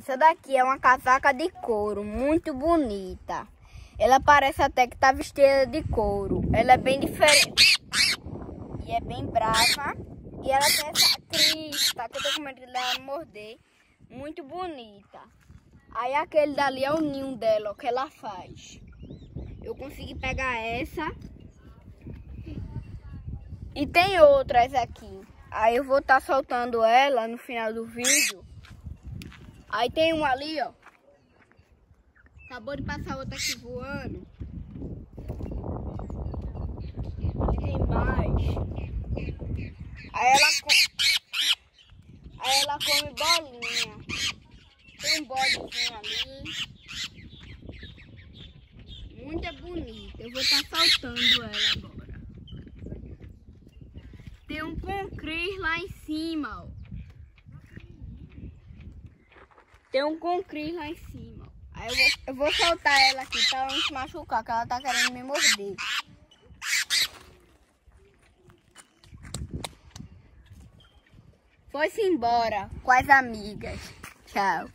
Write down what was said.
Essa daqui é uma casaca de couro, muito bonita. Ela parece até que tá vestida de couro. Ela é bem diferente. E é bem brava. E ela tem essa crista, que eu tô com medo dela morder. Muito bonita. Aí aquele dali é o ninho dela, o que ela faz. Eu consegui pegar essa. E tem outras aqui. Aí eu vou estar tá soltando ela no final do vídeo. Aí tem uma ali, ó. Acabou de passar outra aqui voando. E tem mais. Aí ela, Aí ela come bolinha. Tem um bodezinho ali. Muito bonita. Eu vou estar tá soltando ela agora. Tem um concris lá em cima, ó. Tem um concris lá em cima. Aí eu vou, eu vou soltar ela aqui pra ela não se machucar, que ela tá querendo me morder. Foi-se embora com as amigas. Tchau.